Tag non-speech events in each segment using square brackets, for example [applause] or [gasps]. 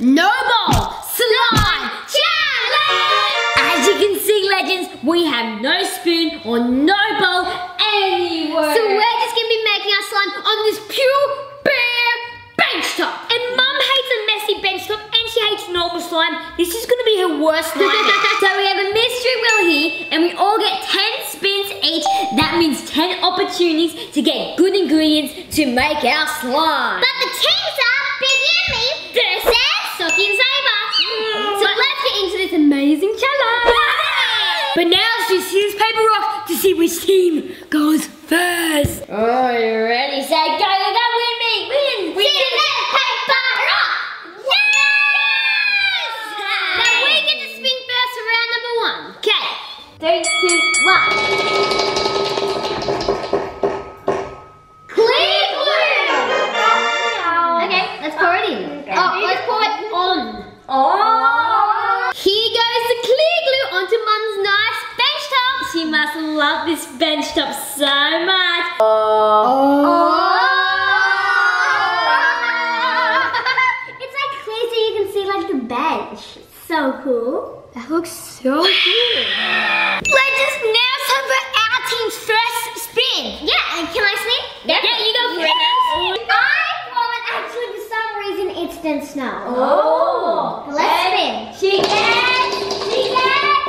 spoon, no bowl, slime challenge! As you can see, legends, we have no spoon or no bowl anywhere. So we're just gonna be making our slime on this pure bare bench top. And Mum hates a messy bench top and she hates normal slime. This is gonna be her worst nightmare. [laughs] so we have a mystery wheel here and we all get 10 spins each. That means 10 opportunities to get good ingredients to make our slime. But the teams are Big Yummy versus Sockie and Sabre. So let's get into this amazing challenge. But now let's do paper, rock to see which team goes first. Oh, you ready? Say go, go, go, win me, win, win. Scissors, paper, rock. Yes! Now we get to spin first for round number one. Okay, three, two, one. Instant snow. Oh, oh. Let's spin. She gets, She gets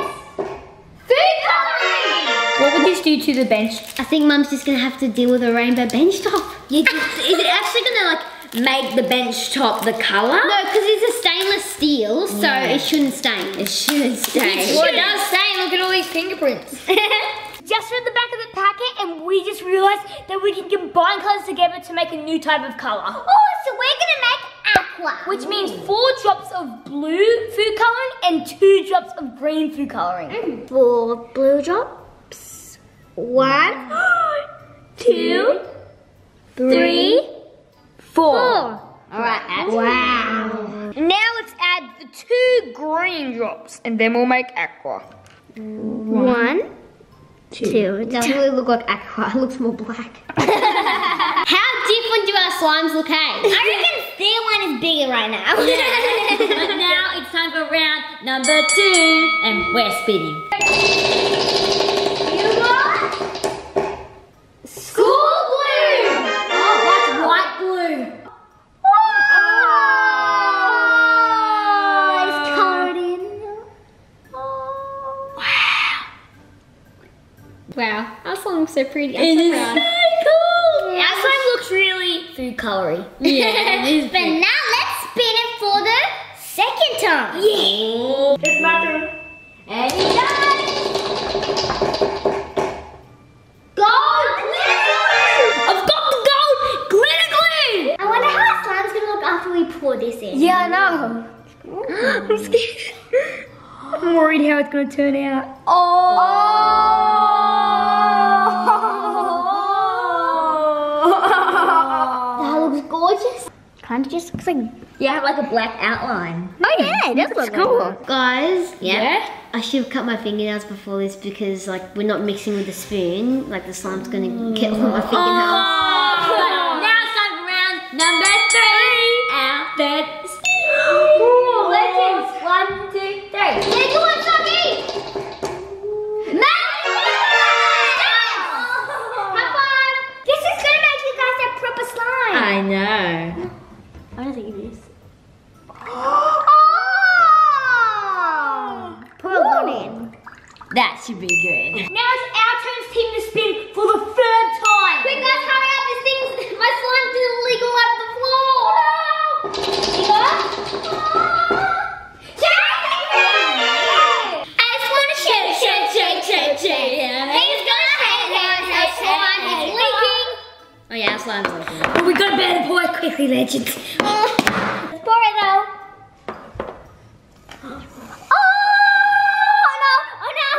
food coloring. What would this do to the bench? I think Mum's just gonna have to deal with a rainbow bench top. Is it actually gonna like make the bench top the color? No, because it's a stainless steel, so Yeah. it shouldn't stain. It shouldn't stay. Well, it does stain. Look at all these fingerprints. [laughs] just read the back of the packet and we just realized that we can combine colors together to make a new type of color. Oh, so we're gonna make aqua. Which means four drops of blue food coloring and two drops of green food coloring. Mm. four blue drops. One, [gasps] two, three, Four. four. All right. Wow. Now let's add the two green drops and then we'll make aqua. One, two. It doesn't really look like aqua. [laughs] It looks more black. [laughs] How different do our slimes look, hey? I reckon their one is bigger right now. [laughs] but now it's time for round number two and we're spinning. So pretty. I'm It so is proud. so cool. Our slime looks really food colory. Yeah, it [laughs] is. but now let's spin it for the second time. Yeah. It's my turn. And it's done. Gold glue. I've got the gold glitter glue. I wonder how our slime's gonna look after we pour this in. Yeah, I know. [gasps] I'm scared. I'm worried how it's gonna turn out. That Kind of just looks like. Yeah, like a black outline. Oh yeah, it does look cool. Guys, Yeah? I should have cut my fingernails before this because like we're not mixing with the spoon. Like the slime's gonna get all my oh. fingernails. Oh, boy quickly, legends. Let's pour it. Oh! Oh! Oh! Oh no!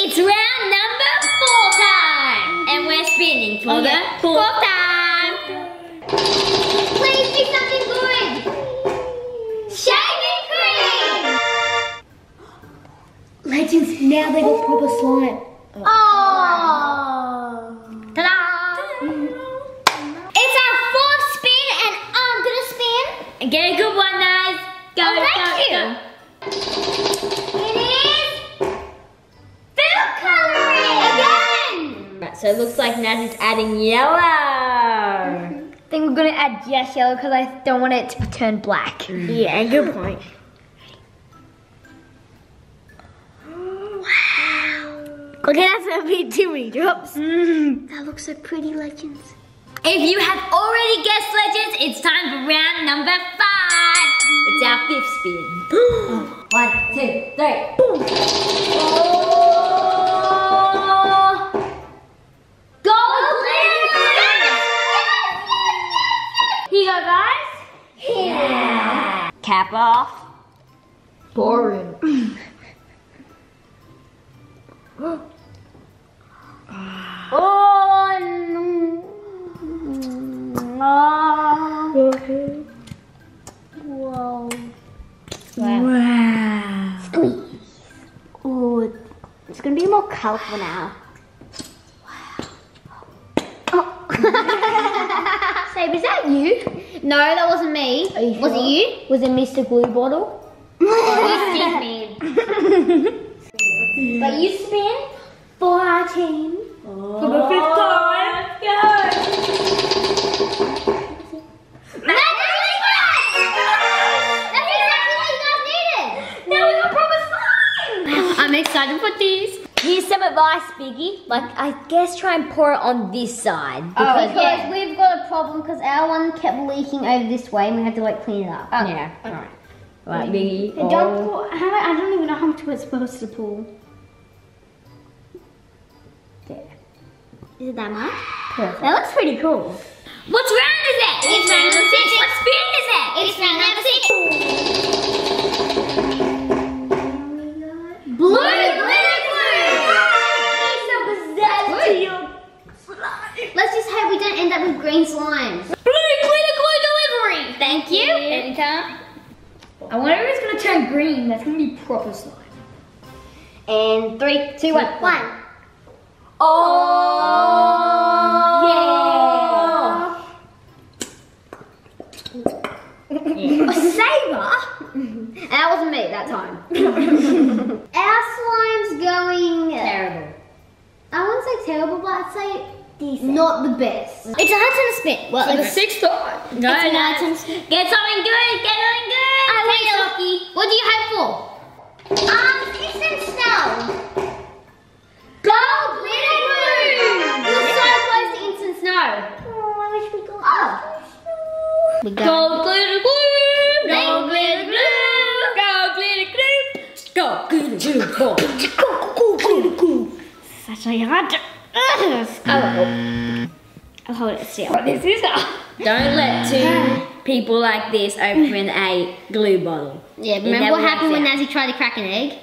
It's round number four time, and we're spinning for Okay. the fourth time. Please do something good. Shaving cream. Legends, now they got proper slime. Oh. Get a good one, Naz. Go, Oh, thank go, you. go. It is food coloring again. Right, so it looks like Naz is adding yellow. I [laughs] think we're gonna add just yellow because I don't want it to turn black. Yeah, good [laughs] point. Okay, that's gonna be too many drops. Mm. That looks so pretty, Legends. If you have already guessed legends, it's time for round number five. It's our fifth spin. [gasps] One, two, three. Boom. Oh. Gold! Here you go, guys. Yeah. Cap off. Boring. Gonna be more colorful now. Oh. Say, was that you? No, that wasn't me. Was it you? Was it Mr. Glue Bottle? Advice, Biggy. Like, I guess try and pour it on this side. Oh, because we've got a problem because our one kept leaking over this way and we had to like clean it up. Oh, Yeah. Alright. Right, mm. Biggy. Hey, Don't oh. pour, how, I don't even know how much we're supposed to pour. There. Is it that much? Perfect. That looks pretty cool. What round is it? It's round number six. What spin is it? It's round number six. Gonna be proper slime. And three, two, one. One. Oh [laughs] A Sabre? and that wasn't me that time. [laughs] Our slime's going. Terrible. I wouldn't say terrible, but I'd say decent. Not the best. It's a hard time to spin. Well, For the it's, sixth time. No, it's an no. hard time to spin. Get something good. Get something good. I Take will. Lucky. What do you hope for? Oh, we got. Gold glitter glue. Thank Gold glitter glue. Gold glitter glue. Gold glitter glue. Gold glitter glue. Such a hard. Oh, I'll hold it still. what is this? Don't let two [sighs] people like this open [laughs] a glue bottle. Yeah, remember what happened when Nazzy tried to crack an egg?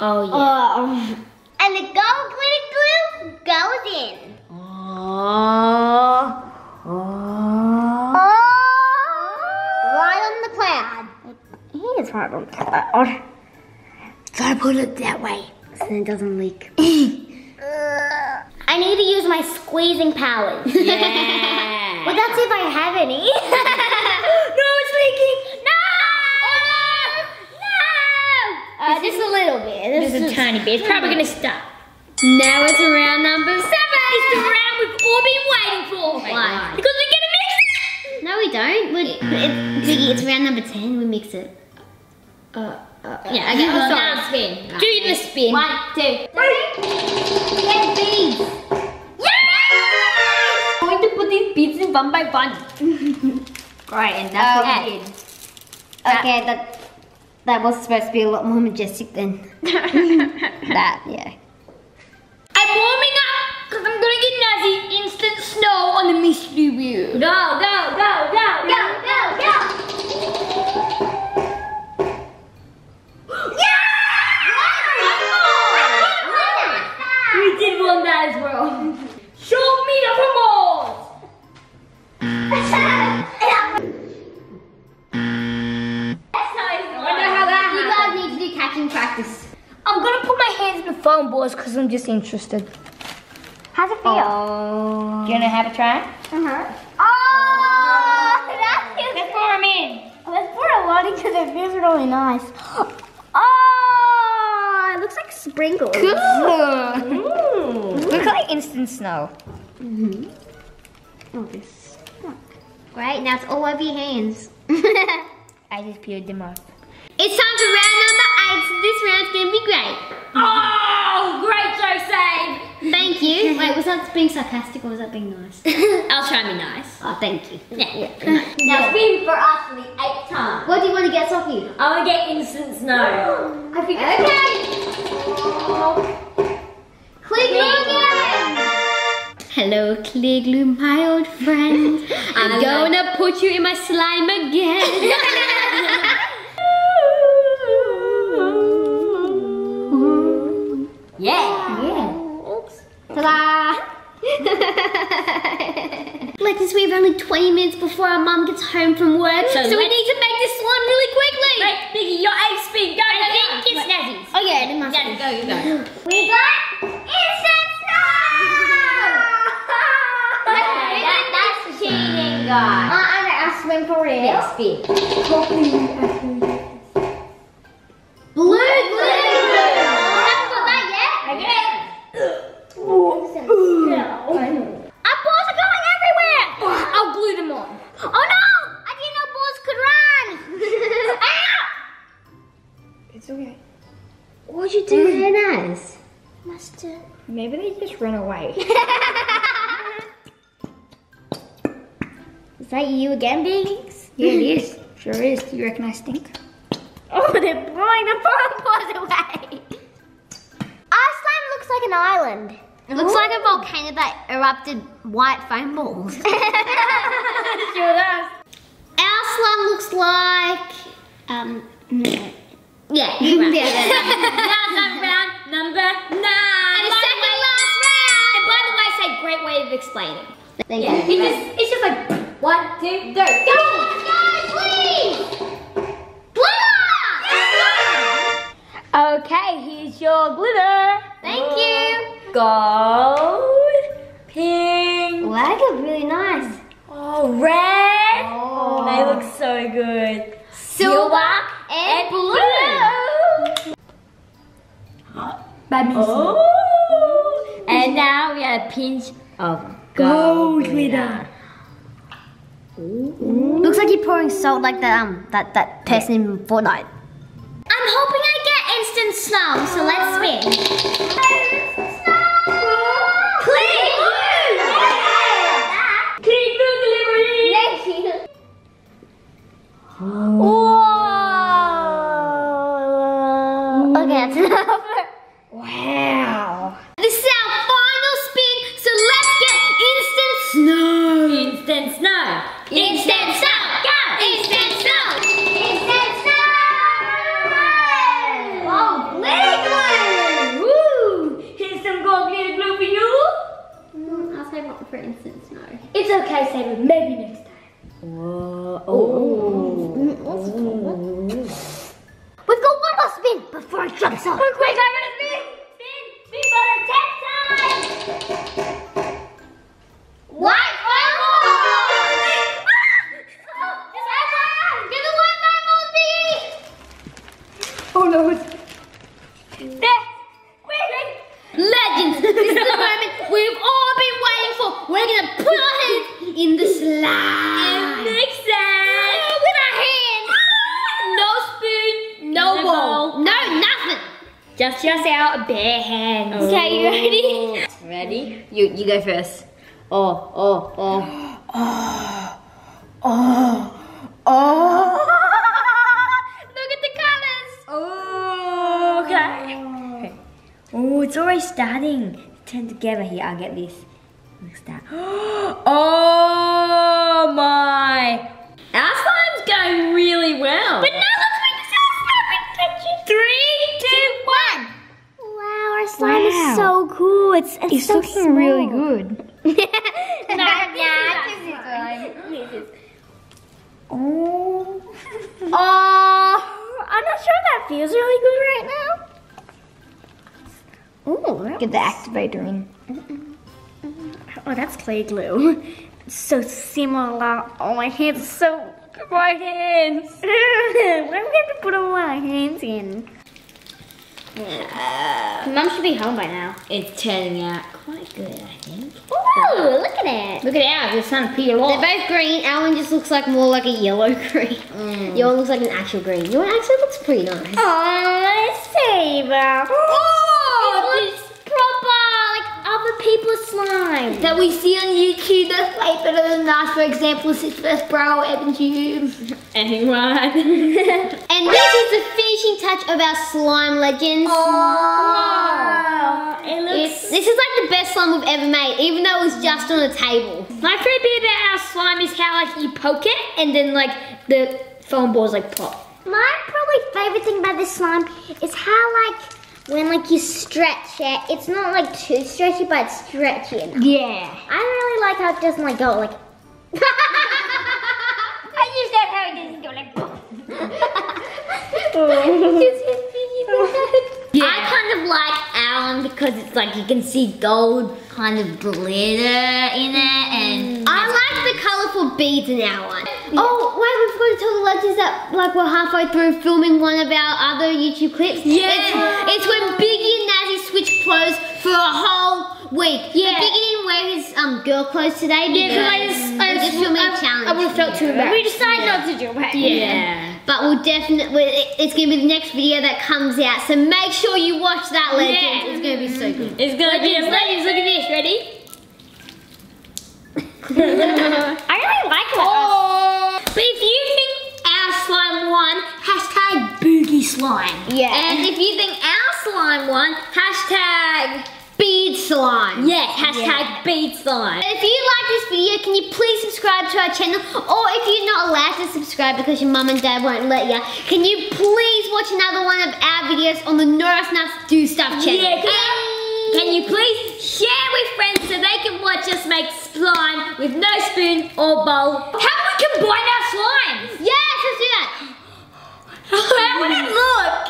Oh yeah. Oh, and the gold glitter glue goes in. Oh. Oh. Right on the cloud. He is right on the cloud. Gotta put it that way so it doesn't leak. [laughs] I need to use my squeezing powers. Yeah. [laughs] Well, that's if I have any. [laughs] no, it's leaking. No! No! Uh, just a little bit. Just a tiny bit. It's probably gonna stop. Now it's round number seven. It's the round we've all been waiting for. Why? Because we get a mix. It. No, we don't. We, it's, Ziggy, it's round number 10. We mix it. Uh, uh, Yeah, okay, well, well, now now spin. Do the spin. One, two, three. Get beads. I'm going to put these beads in one by one. Right, and that's what we did. Okay, that that was supposed to be a lot more majestic than [laughs] that. Yeah. I'm warming up because I'm gonna get Nazzy instant snow on the mystery wheel. Go, go, go, Go, go, go. My hands in the foam balls because I'm just interested. How's it feel? Do you wanna have a try? Uh-huh. Oh, [laughs] that's Let's pour them in. Let's exciting because it feels really nice. [gasps] Oh, it looks like sprinkles. Looks like instant snow. Mhm. Oh, this. Great, now it's all over your hands. [laughs] I just peeled them off. It's time for round number eight. So this round's gonna be great. Oh, great joke save. Thank you. Wait, was that being sarcastic or was that being nice? [laughs] I'll try and be nice. Oh, thank you. Yeah. yeah. [laughs] Now spin for us for the eighth time. What do you want to get, Sophie? I want to get instant snow. [gasps] I think okay. Clear glue. Hello, Clear Glue, my old friend. [laughs] I'm gonna put you in my slime again. [laughs] like this, we have only 20 minutes before our mum gets home from work, so, So we need to make this slime really quickly. Wait, Biggy, your eight speed. Go, go, go. it's Snazzy's. Oh yeah, it must be. go, go, go. [gasps] We got instant Okay, that, that's cheating, guys. Uh, I swim for real. Yeah, spin. Have. Maybe they just run away. [laughs] Is that you again, Biggs? yeah, it is. [laughs] Sure is. Do you recognize stink? Oh, they're blowing the balls away. Our slime looks like an island. It looks like a volcano that erupted white foam balls. [laughs] sure does. Our slime looks like um no. Yeah, right. Now's our round number nine. And the second last round. And by the way, say great way of explaining. Thank Yeah, you. it's just, it's just like one, two, three, go. Guys, please. Okay, here's your glitter. Thank you. Gold, pink, Well, that look really nice. oh, red. Oh. They look so good. Baby. Oh. And now we have a pinch of gold, glitter. Looks like you're pouring salt like that um that that person in Fortnite. I'm hoping I get instant snow, so let's spin. Clear Clean blue delivery. Thank you. Whoa. [laughs] Okay, that's enough. Wow. This is our final spin, so let's get instant snow. Instant snow. Instant snow. Go. Instant snow. Instant snow. Oh, glitter Woo. Here's some gold glitter glue for you. glue. I'll save one for instant snow. It's okay, save it. Maybe next Just, just bare hands. Okay, you ready? Oh. Ready? You, you go first. Oh, oh, oh. [gasps] Oh. Oh. Look at the colors. Oh, okay. okay. Oh, it's already starting. Turn together here. I'll get this. Let's [gasps] start. Oh so. It's, it's, It's so looking really good. [laughs] nah, [laughs] nah, this is one. Oh. Oh, I'm not sure that feels really good right now. Ooh, Get the activator in. oh, that's clay glue. It's so similar. Oh, my hands are so My hands. [laughs] Where do we have to put all our hands in? Mum should be home by now. It's turning out quite good, I think. Ooh, look at it. Look at ours, it's starting to peel They're both green. Our one just looks like more like a yellow [laughs] green. Mm. Your one looks like an actual green. Your one actually looks pretty nice. Oh, Sabre. It's proper, like other people's slime. that we see on YouTube that's way better than us. For example, Sis vs Bro, EvanTube. Anyone? [laughs] And this is the finishing touch of our slime legends. Oh, it It's, this is like the best slime we've ever made, even though it was just on a table. My favorite bit about our slime is how like you poke it and then like the foam balls like pop. My probably favorite thing about this slime is how like when like you stretch it, it's not like too stretchy, but it's stretchy enough. Yeah. I really like how it doesn't like go like. [laughs] I just love how it doesn't go like. [laughs] [laughs] Yeah. I kind of like Alan because it's like you can see gold kind of glitter in it and mm. I like the colourful beads in our one. Oh, wait, we forgot to tell the legends that like we're halfway through filming one of our other YouTube clips. Yeah. It's, it's when Biggy and Nazzy switch clothes for a whole week. Yeah. But Biggy didn't wear his um girl clothes today Yeah, because I because just, we're I just just filming I, a challenge. I would have felt too embarrassed. We decided not to do it. Yeah. But we'll definitely, it's going to be the next video that comes out. So make sure you watch that, legend. Yeah. It's going to be so good. It's gonna be a legends. Look at this. Ready? [laughs] [laughs] I really like it. Slime. Yeah. And if you think our slime won, hashtag Bead slime. yes, hashtag bead slime. If you like this video, can you please subscribe to our channel? Or if you're not allowed to subscribe because your mum and dad won't let you, can you please watch another one of our videos on the Norris Nuts Do Stuff channel? Yeah, can, can you please share with friends so they can watch us make slime with no spoon or bowl? How do we combine our slimes? Yes, let's do that. [laughs] How would it